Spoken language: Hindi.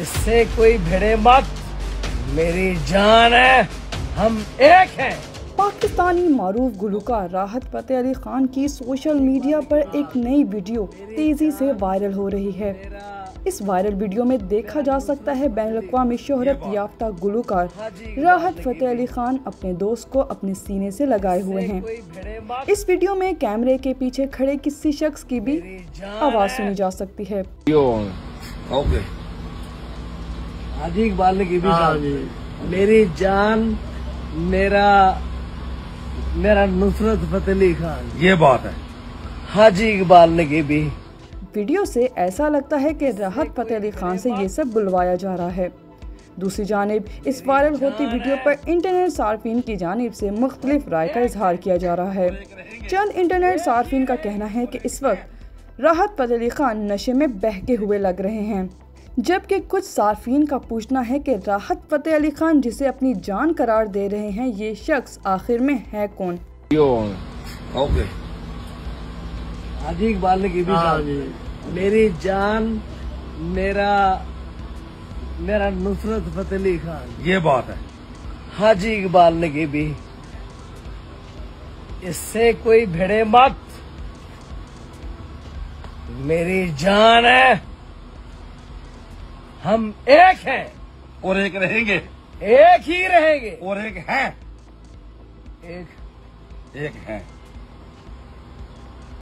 इससे कोई भिड़े मत। मेरी जान है हम एक हैं। पाकिस्तानी मारूफ गुलकार राहत फतेह अली खान की सोशल मीडिया पर एक नई वीडियो तेज़ी से वायरल हो रही है। इस वायरल वीडियो में देखा जा सकता है बैन अवी शोहरत याफ्ता गुलकार राहत फतेह अली खान अपने दोस्त को अपने सीने से लगाए हुए हैं। इस वीडियो में कैमरे के पीछे खड़े किसी शख्स की भी आवाज़ सुनी जा सकती है। ओके हाजी इकबाल ने की भी जान मेरी जान मेरा मेरा नुसरत फतेह अली खान। ये बात है। हाजी इकबाल ने की भी। वीडियो से ऐसा लगता है कि राहत फतेह अली खान से ये सब बुलवाया जा रहा है। दूसरी जानब इस वायरल होती वीडियो पर इंटरनेट सार्फिन की जानब से मुख्तलिफ़ राय का इजहार किया जा रहा है। चंद इंटरनेट सार्फिन का कहना है कि इस वक्त राहत फतेह अली खान नशे में बहके हुए लग रहे हैं। जबकि कुछ सार्फिन का पूछना है कि राहत फतेह अली खान जिसे अपनी जान करार दे रहे हैं ये शख्स आखिर में है कौन? ओके। हाजी इकबाल ने की मेरी जान मेरा मेरा नुसरत फतेह अली खान। ये बात है। हाजी इकबाल ने की भी। इससे कोई भिड़े मत। मेरी जान है। हम एक हैं। और एक रहेंगे। एक ही रहेंगे। और एक हैं। एक। एक है।